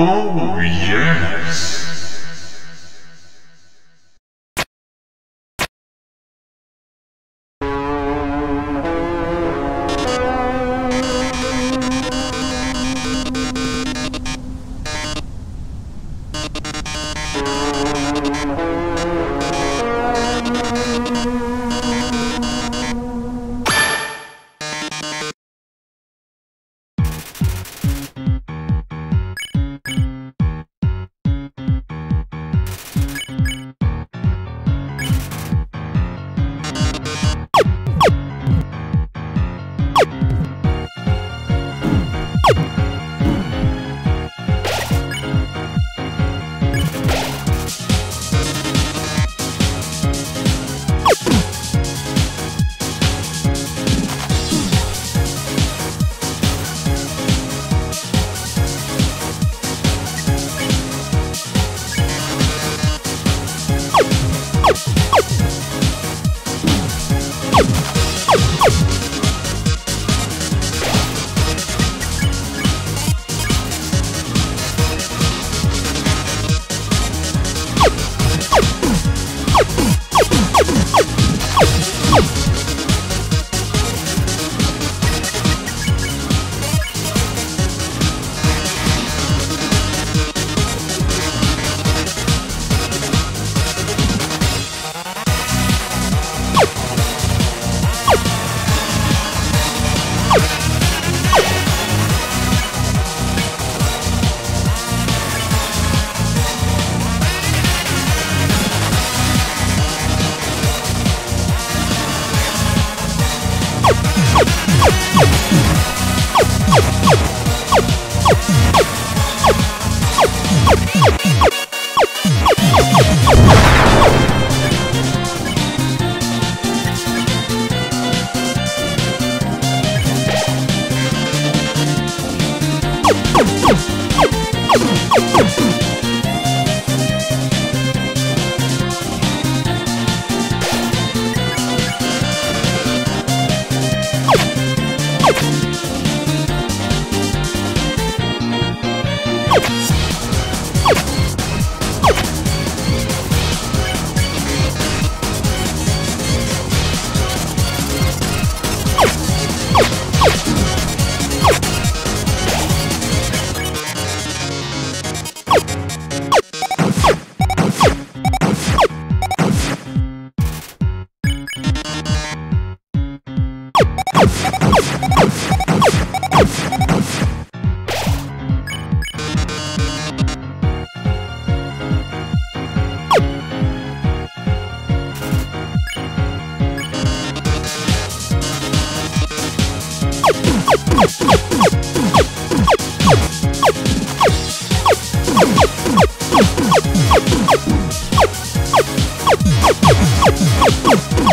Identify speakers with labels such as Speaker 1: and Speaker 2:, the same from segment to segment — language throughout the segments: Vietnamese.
Speaker 1: Oh, yes.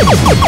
Speaker 2: Hey!